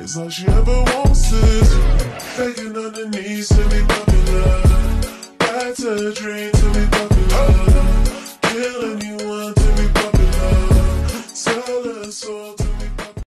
It's all she ever wants is begging on the knees to be popular. That's a dream to be popular. Kill anyone to be popular. Sell her soul to